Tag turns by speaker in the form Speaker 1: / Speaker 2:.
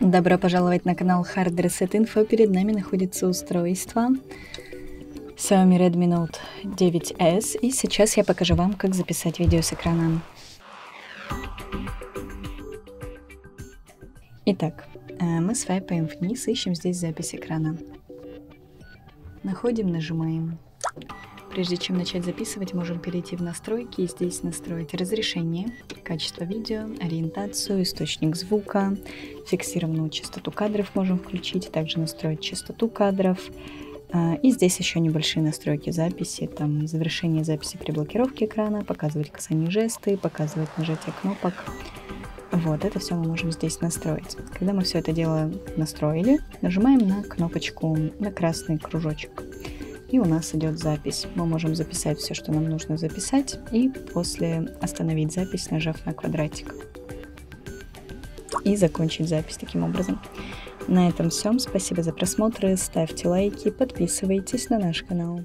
Speaker 1: Добро пожаловать на канал Hard Reset Info. Перед нами находится устройство Xiaomi Redmi Note 9s. И сейчас я покажу вам, как записать видео с экрана. Итак, э, мы свайпаем вниз, ищем здесь запись экрана. Находим, нажимаем. Прежде чем начать записывать, можем перейти в настройки и здесь настроить разрешение, качество видео, ориентацию, источник звука, фиксированную частоту кадров можем включить, также настроить частоту кадров. А, и здесь еще небольшие настройки записи, там завершение записи при блокировке экрана, показывать касание жесты, показывать нажатие кнопок. Вот, это все мы можем здесь настроить. Когда мы все это дело настроили, нажимаем на кнопочку, на красный кружочек и у нас идет запись. Мы можем записать все, что нам нужно записать, и после остановить запись, нажав на квадратик. И закончить запись таким образом. На этом все. Спасибо за просмотры. Ставьте лайки, подписывайтесь на наш канал.